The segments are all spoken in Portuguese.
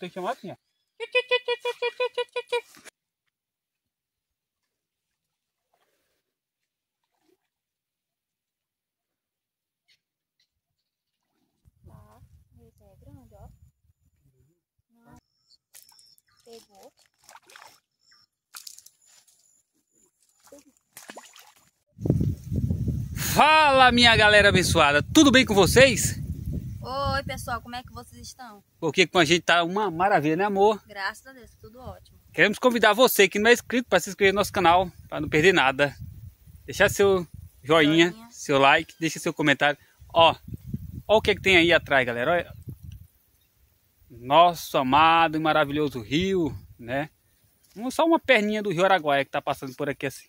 tem que chamar assim, ó. Pegou. Fala, minha galera abençoada. Tudo bem com vocês? Pessoal, como é que vocês estão? Porque com a gente tá uma maravilha, né, amor? Graças a Deus, tudo ótimo. Queremos convidar você que não é inscrito para se inscrever no nosso canal, para não perder nada. Deixar seu joinha, Joinha. seu like, deixa seu comentário. Ó, ó o que, que tem aí atrás, galera. Olha. Nosso amado e maravilhoso rio, né? Só uma perninha do rio Araguaia que tá passando por aqui assim.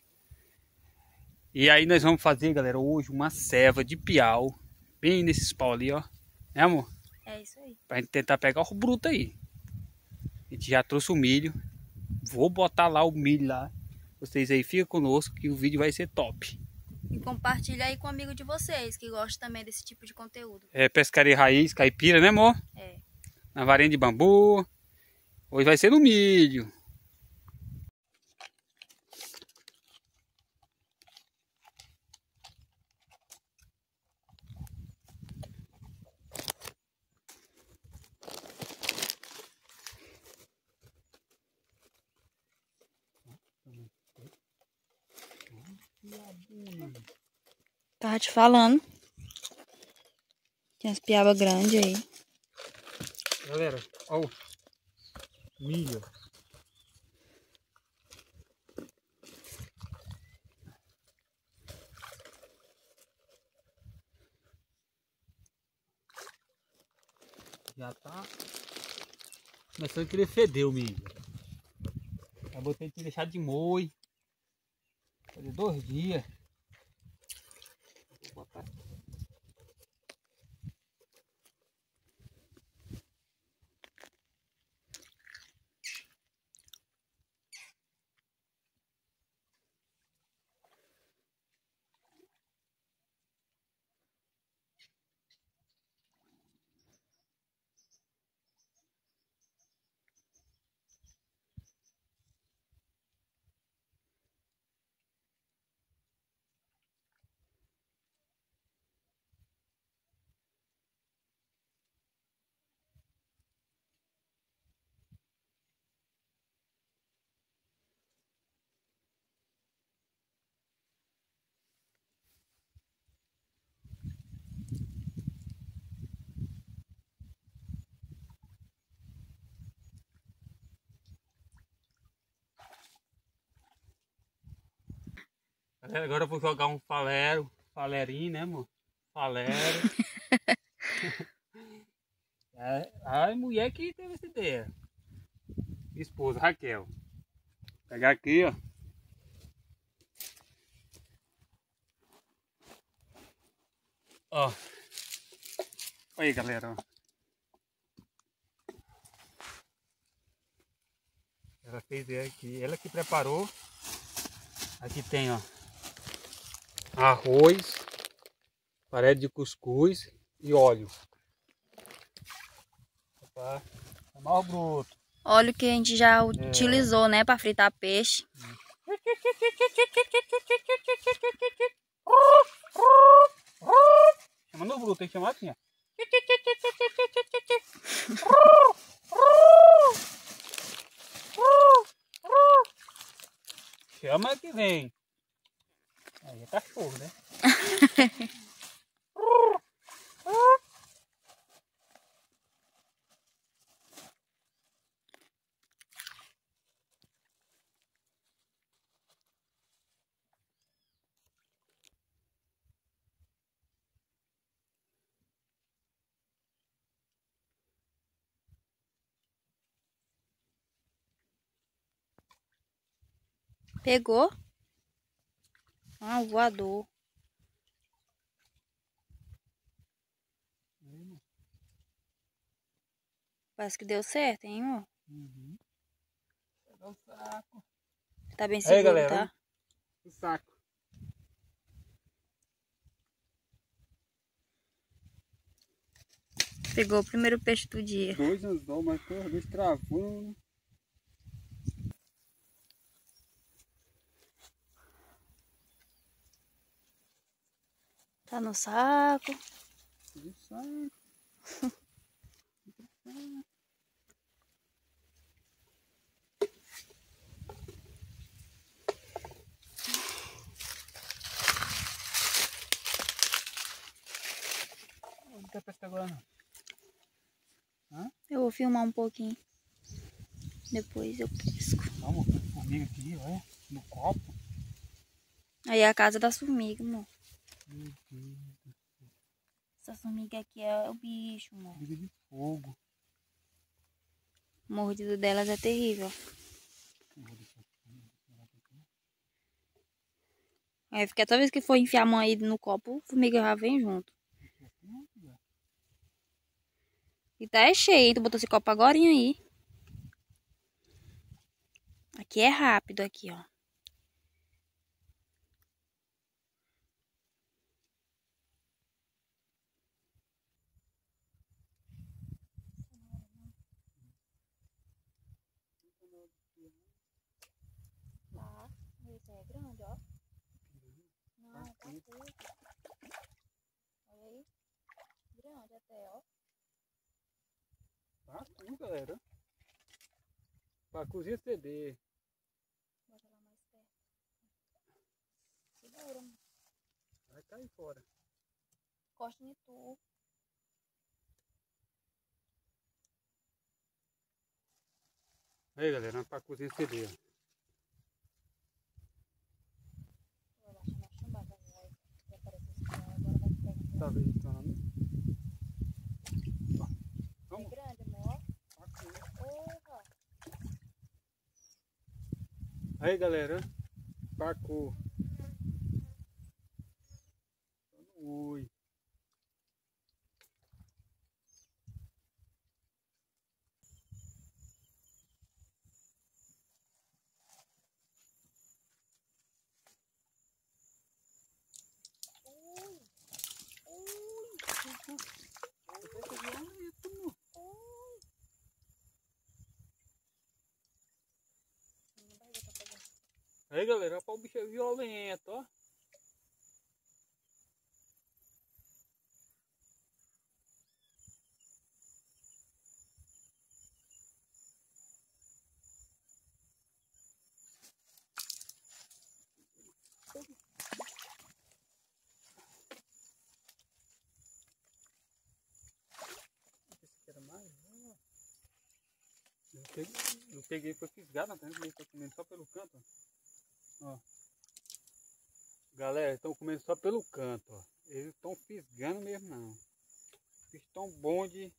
E aí nós vamos fazer, galera, hoje uma ceva de piau, bem nesses pau ali, ó. Né, amor? É isso aí. Pra gente tentar pegar o bruto aí. A gente já trouxe o milho. Vou botar lá o milho lá. Vocês aí ficam conosco que o vídeo vai ser top. E compartilha aí com um amigo de vocês que gosta também desse tipo de conteúdo. É pescaria raiz, caipira, né amor? É. Na varinha de bambu. Hoje vai ser no milho. Tava te falando. Tem umas piabas grandes aí. Galera, ó o milho. Já tá começando a querer feder o milho. Já botei que deixar de moe. Fazer dois dias. Agora eu vou jogar um falero, falerinho, né, amor? Falero. é, a mulher que teve essa ideia. Minha esposa, Raquel. Vou pegar aqui, ó. Ó. Olha aí, galera, ó. Ela fez aqui, ela que preparou. Aqui tem, ó, arroz, parede de cuscuz e óleo. Opa, é mal bruto. Óleo que a gente já utilizou, né? Pra fritar peixe. Chama no bruto, tem que chamar assim, ó. Chama que vem. Aí é cachorro, né? Pegou. Ah, o voador. Parece que deu certo, hein, amor? Uhum. O saco. Tá bem seguro, galera. tá? O saco. Pegou o primeiro peixe do dia. Dois anzol, mas dois travando. Tá no saco. Tudo saco. Pescar agora não. Eu vou filmar um pouquinho. Depois eu pesco. Vamos, formiga aqui, olha. No copo. Aí é a casa das formigas, amor. Meu Deus. Essa formiga aqui é o bicho, amor. Formiga de fogo. O mordido delas é terrível. Aí fica toda vez que for enfiar a mão aí no copo, a formiga já vem junto. E tá é cheio, hein? Tu botou esse copo agora aí. Aqui é rápido, aqui, ó. Tá, esse é grande, ó. Não, tá curto. Olha aí. Grande até, ó. Tá tudo, galera. Cozinha CD. Bota lá mais perto. Segura, mano. Vai cair fora. Costa em tu. Aí, galera, pra cozinha CD. ó. Vou baixar na chumbada, vai. Vai aparecer esse cara, agora vai pegar. Tá vendo? Tá É Vamos. grande, amor. Aqui. Porra. Aí, galera. Pacu. Oi. Aí, galera, o bicho é violento, ó. Eu peguei, eu peguei foi fisgado, tá vendo? Tá comendo só pelo canto, ó. Ó. Galera, estão comendo só pelo canto, ó. Eles estão fisgando mesmo não. Estão bom de,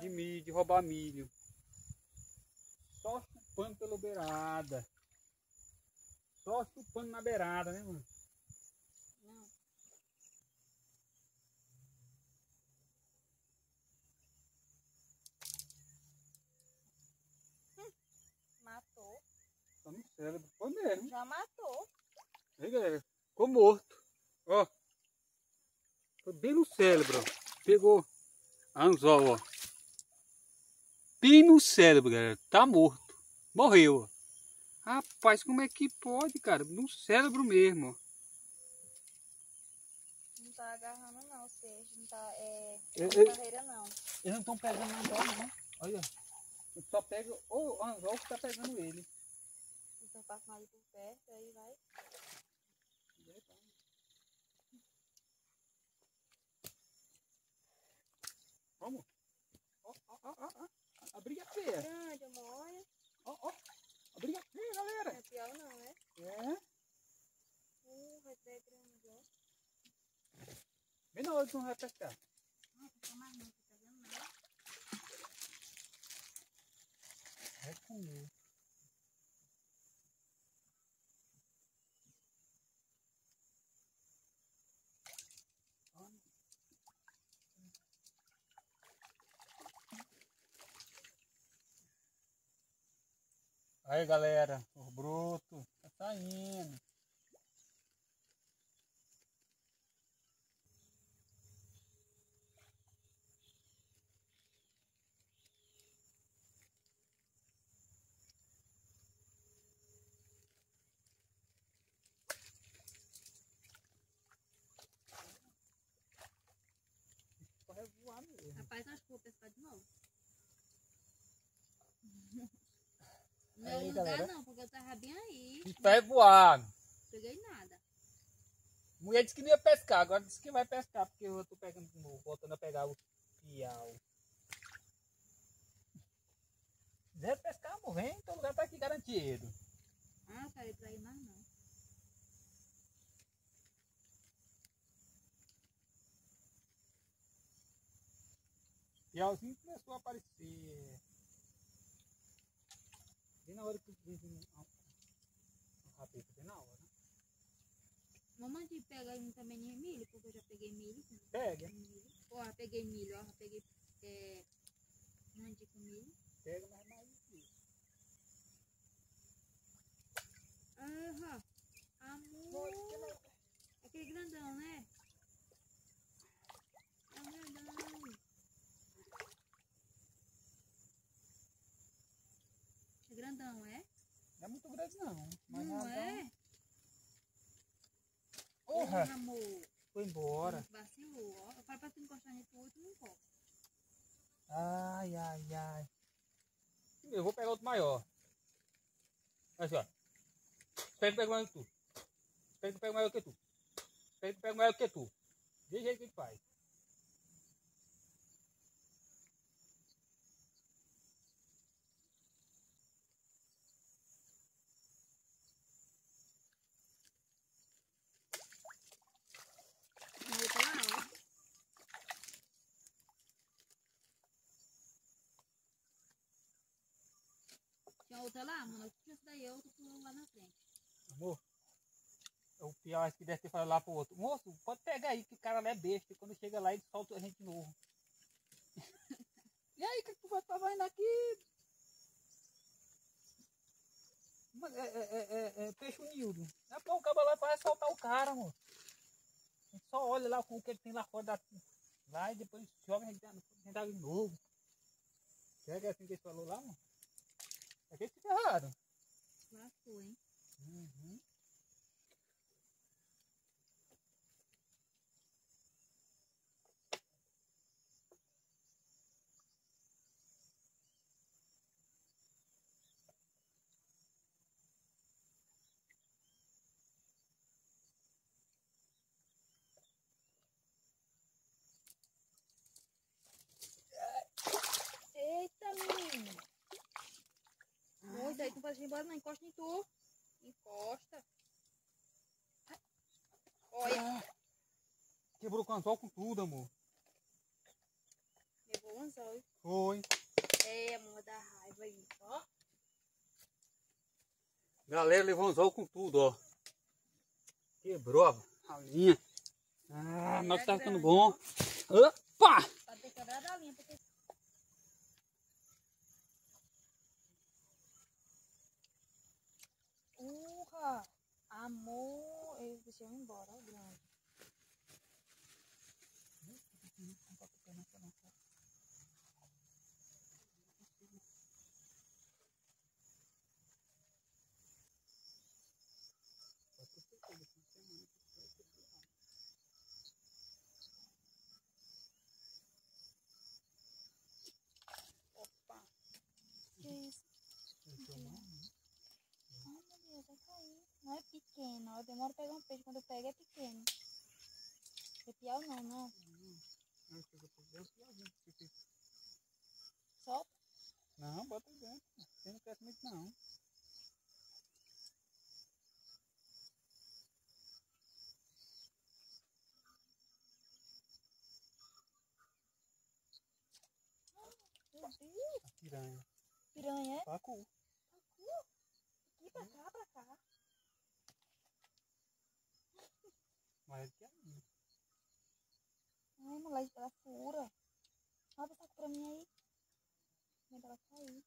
de milho, de roubar milho. Só chupando pela beirada. Só chupando na beirada, né, mano? Não. Hum, Matou. Cérebro. Foi mesmo. Já matou. Aí, galera, ficou morto. Ó. Foi bem no cérebro, ó. Pegou anzol, ó. Bem no cérebro, galera. Tá morto. Morreu, ó. Rapaz, como é que pode, cara? No cérebro mesmo, ó. Não tá agarrando não, peixes. Não tá, é, Eu- com eu- carreira não. Eles não estão pegando anzol, não. Olha. Só pega o anzol que tá pegando ele. Estão passando ali por perto, aí vai. Vamos. Ó, ó, ó, ó, ó. A briga é feia. Grande, amor, olha. Ó, ó. A briga é feia, Não galera. é pior não, né? É. Uh, vai ser grande, ó. Vem na hora que não vai pescar. Não, tá mais não, tá vendo não? Vai comer. Aí galera, o bruto tá, tá indo Rapaz, acho que vou pescar de novo. Aí, lugar galera. não, porque eu tava bem aí. E vai voar. Não peguei nada. Mulher disse que não ia pescar, agora disse que vai pescar, porque eu tô pegando de novo, voltando a pegar o piau. Se quiser pescar, amor, vem, teu lugar tá aqui garantido. Ah, eu quero ir pra aí mais não. Piauzinho começou a aparecer. Bem na hora que o vizinho. O rapete, bem na hora. né? Mamãe pega também milho, porque eu já peguei milho. com- Pega, milho. Ó, peguei milho, ó, peguei é, mandi com milho. pega mais mais aqui. Aham. Amor. Aquele grandão, né? É um grandão. É grandão, é? Não é muito grande não. Mas Não razão- é? Porra, amor. foi embora. Vacilou, ó. Eu falo pra tu encostar nesse outro, não encosta. Ai, ai, ai. Eu vou pegar outro maior. Olha só. Pega, pega maior que tu. Pega, pega maior que tu. Pega, pega maior que tu. De jeito que faz. Tem outra lá, ó. Tinha outra lá, mano. Eu tinha essa daí, outra pulou lá na frente. Amor. O pior acho que deve ter falado lá pro outro. Moço, pode pegar aí que o cara lá é besta. Quando chega lá ele solta a gente de novo. e aí, o que tu vai fazer ainda aqui? É, é, é, é, é peixe unildo. É bom o cabo lá vai soltar o cara, amor. A gente só olha lá o que ele tem lá fora da. Lá e depois joga a gente d'água de novo. Será que é assim que ele falou lá, amor? É que eles ficam errado. Lascou, hein? Uhum. Eita, menino. Muito aí, tu não ir embora, não. Encosta em tu. Encosta. Olha, Quebrou o anzol com tudo, amor. levou o anzol. Foi. É, amor, da raiva aí. Ó. Galera, levou anzol com tudo, ó. Quebrou a- linha. Ah, mas tá ficando bom. Opa! Quebrado a linha, porque... Amor! Bicho ia embora, grande. Opa! Que isso? Ai, meu Deus, vai cair. Não é pequeno, ó. Eu demoro a pegar um peixe. Quando eu pego é pequeno. É piau não, não. Solta. Não, bota dentro. Tem não cresce muito não. Piranha. Piranha, é? Pacu. Aqui pra cá, pra cá. Mas que é isso. Ai, moleque, ela fura. Bota saco pra mim aí. Medo ela cair.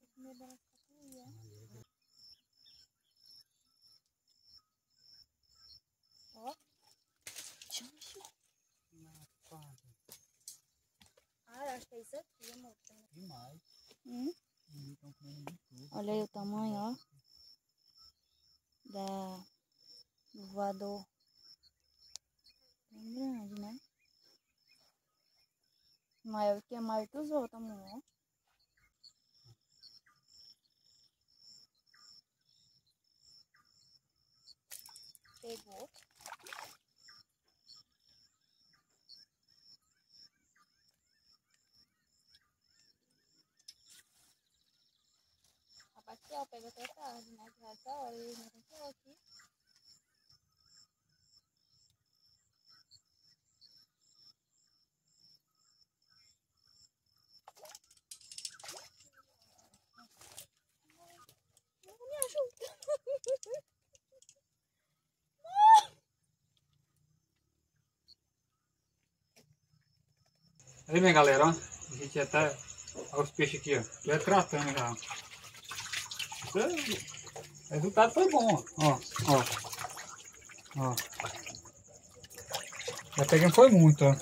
Tô com medo dela cair, ó. Ó. Tchau, Rapaz, Ah, eu acho que é isso aqui, amor. demais. Hum? Eles estão comendo de tudo. Olha aí o tamanho, ó. Da, do voador. Bem grande, né? Maior que é maior que os outros, amor. Pegou. Pega até tarde, né? Essa hora ele não tem aqui. Me ajuda. Aí, minha galera, ó. A gente já tá. Olha os peixes aqui, ó. Já tratando já. O resultado foi bom, ó. Ó, ó. Já pegamos foi muito, ó.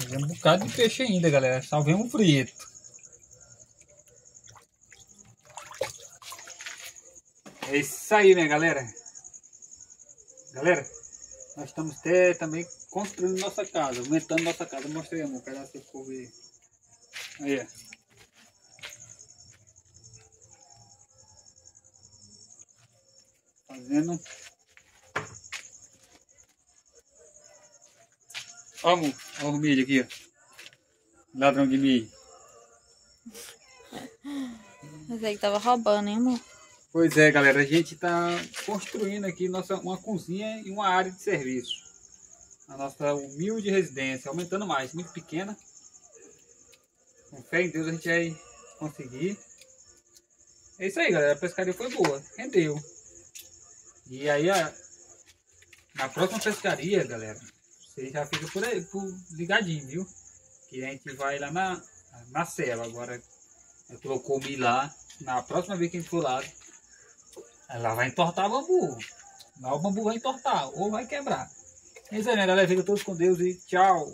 Pegamos um bocado de peixe ainda, galera. Salvemos o frito. É isso aí, né, galera? Galera, nós estamos até também construindo nossa casa, aumentando nossa casa. Mostrei, amor, um pedaço de for ver. Aí, ó. Fazendo. Ó, amor, ó o milho aqui, ó. Ladrão de milho. Mas aí que tava roubando, hein, amor? Pois é, galera, a gente está construindo aqui nossa, uma cozinha e uma área de serviço. A nossa humilde residência, aumentando mais, muito pequena. Com fé em Deus a gente vai conseguir. É isso aí, galera, a pescaria foi boa, rendeu. E aí, a, na próxima pescaria, galera, você já fica por aí, por ligadinho, viu? Que a gente vai lá na, na cela. Agora, eu colocou o lá. Na próxima vez que a gente for lá, ela vai entortar bambu. Lá o bambu vai entortar ou vai quebrar. É isso aí, né, galera? Fica todos com Deus e tchau.